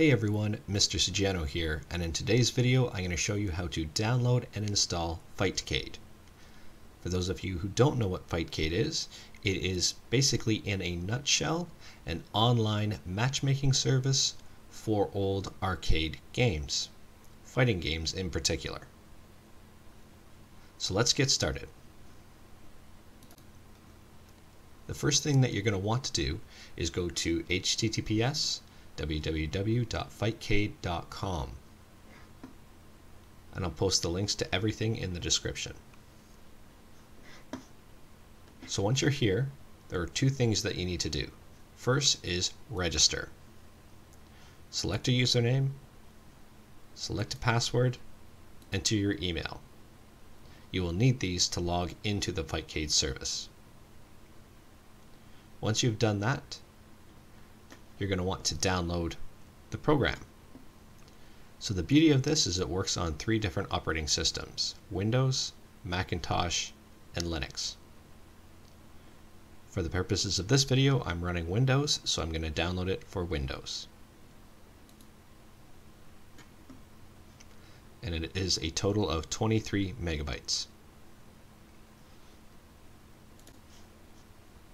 Hey everyone, Mr. Sujano here, and in today's video I'm going to show you how to download and install Fightcade. For those of you who don't know what Fightcade is, it is basically in a nutshell an online matchmaking service for old arcade games, fighting games in particular. So let's get started. The first thing that you're going to want to do is go to https www.fightcade.com and I'll post the links to everything in the description. So once you're here, there are two things that you need to do. First is register. Select a username, select a password, enter your email. You will need these to log into the Fightcade service. Once you've done that, you're going to want to download the program. So the beauty of this is it works on three different operating systems, Windows, Macintosh, and Linux. For the purposes of this video, I'm running Windows, so I'm going to download it for Windows. And it is a total of 23 megabytes.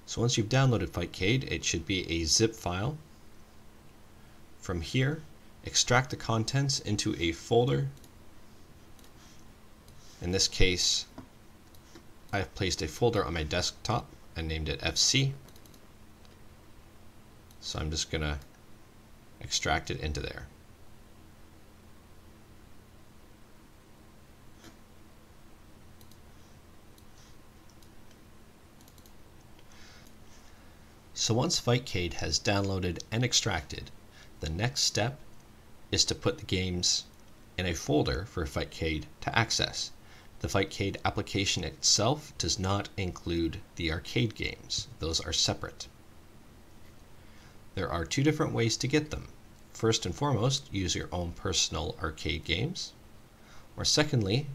So once you've downloaded Fightcade, it should be a zip file. From here, extract the contents into a folder. In this case, I've placed a folder on my desktop and named it FC. So I'm just going to extract it into there. So once Fightcade has downloaded and extracted, the next step is to put the games in a folder for Fightcade to access. The Fightcade application itself does not include the arcade games. Those are separate. There are two different ways to get them. First and foremost, use your own personal arcade games. Or secondly,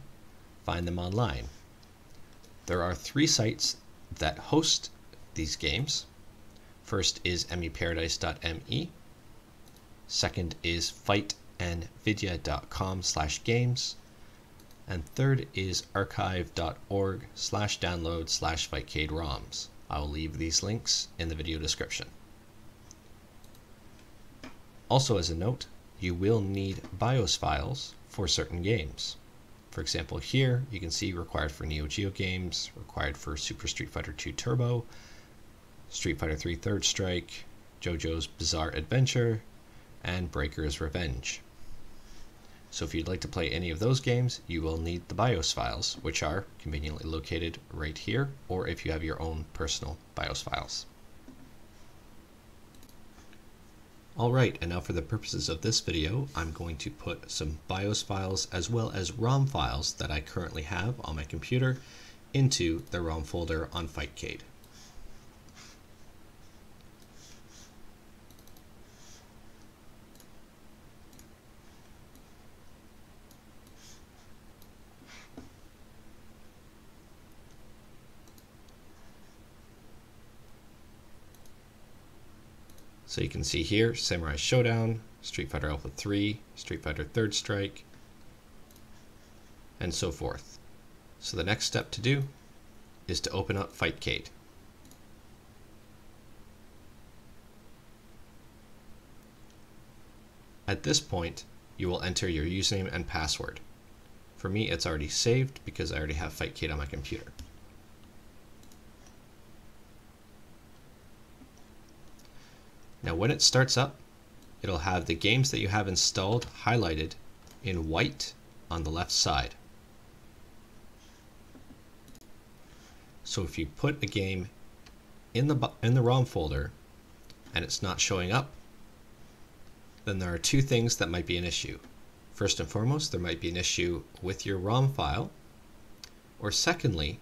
find them online. There are three sites that host these games. First is emuparadise.me. Second is fightandvidya.com slash games. And third is archive.org slash download slash fightcade ROMs. I will leave these links in the video description. Also as a note, you will need BIOS files for certain games. For example, here you can see required for Neo Geo games, required for Super Street Fighter 2 Turbo, Street Fighter 3 Third Strike, JoJo's Bizarre Adventure, and Breaker's Revenge. So if you'd like to play any of those games, you will need the BIOS files, which are conveniently located right here, or if you have your own personal BIOS files. Alright, and now for the purposes of this video, I'm going to put some BIOS files as well as ROM files that I currently have on my computer into the ROM folder on Fightcade. So you can see here, Samurai Shodown, Street Fighter Alpha 3, Street Fighter Third Strike, and so forth. So the next step to do is to open up Fightcade. At this point, you will enter your username and password. For me, it's already saved because I already have Fightcade on my computer. Now when it starts up, it'll have the games that you have installed highlighted in white on the left side. So if you put a game in the, in the ROM folder and it's not showing up, then there are two things that might be an issue. First and foremost, there might be an issue with your ROM file, or secondly,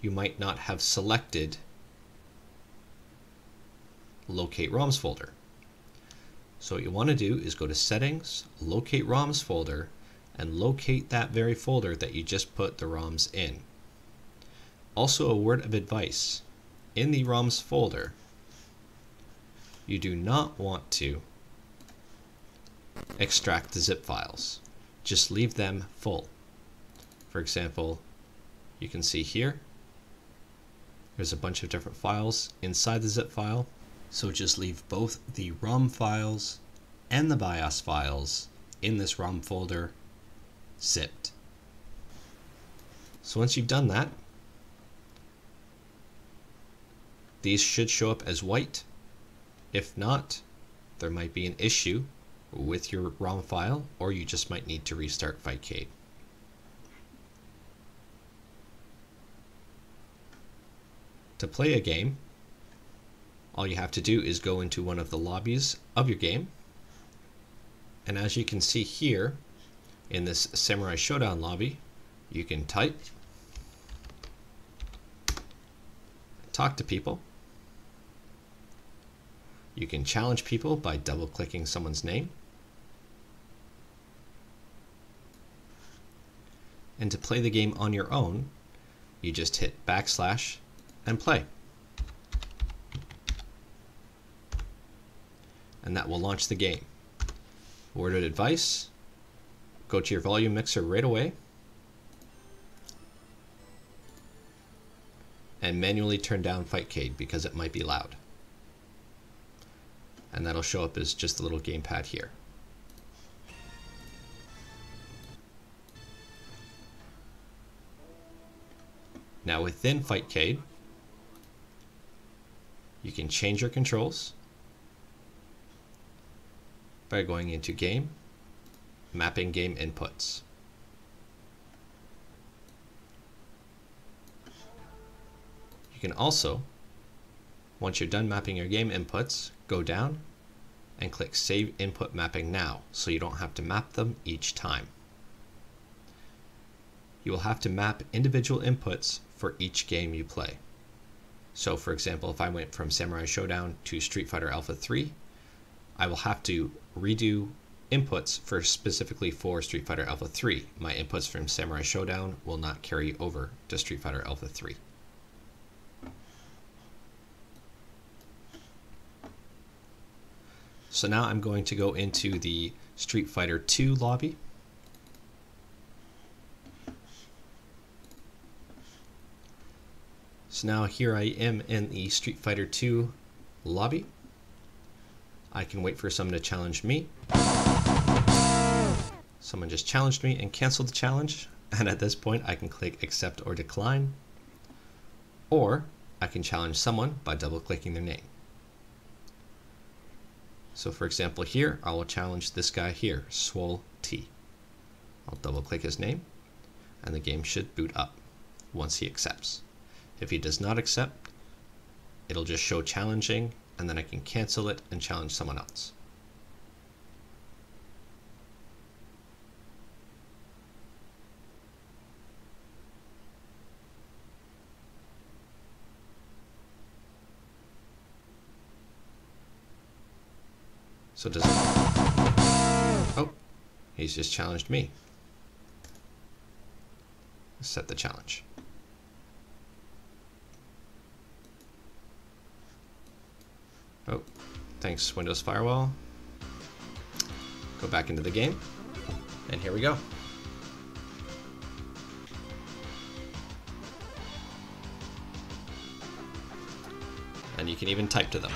you might not have selected locate ROMs folder. So what you want to do is go to settings, locate ROMs folder, and locate that very folder that you just put the ROMs in. Also a word of advice, in the ROMs folder, you do not want to extract the zip files. Just leave them full. For example, you can see here, there's a bunch of different files inside the zip file. So just leave both the ROM files and the BIOS files in this ROM folder zipped. So once you've done that, these should show up as white. If not, there might be an issue with your ROM file, or you just might need to restart Fightcade. To play a game, all you have to do is go into one of the lobbies of your game. And as you can see here, in this Samurai Shodown lobby, you can type, talk to people, you can challenge people by double clicking someone's name. And to play the game on your own, you just hit backslash and play. And that will launch the game. Word of advice, go to your volume mixer right away and manually turn down Fightcade because it might be loud and that'll show up as just a little gamepad here. Now within Fightcade, you can change your controls by going into Game, Mapping Game Inputs. You can also, once you're done mapping your game inputs, go down and click Save Input Mapping Now so you don't have to map them each time. You will have to map individual inputs for each game you play. So for example, if I went from Samurai Shodown to Street Fighter Alpha 3, I will have to redo inputs for specifically for Street Fighter Alpha 3. My inputs from Samurai Shodown will not carry over to Street Fighter Alpha 3. So now I'm going to go into the Street Fighter 2 lobby. So now here I am in the Street Fighter 2 lobby. I can wait for someone to challenge me. Someone just challenged me and canceled the challenge. And at this point I can click accept or decline. Or I can challenge someone by double clicking their name. So for example here, I will challenge this guy here, Swole T. I'll double click his name and the game should boot up once he accepts. If he does not accept, it'll just show challenging and then I can cancel it and challenge someone else. So does. Oh, he's just challenged me. Set the challenge. Oh, thanks Windows Firewall. Go back into the game, and here we go. And you can even type to them.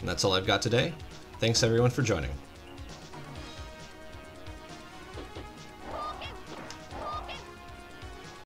And that's all I've got today. Thanks everyone for joining.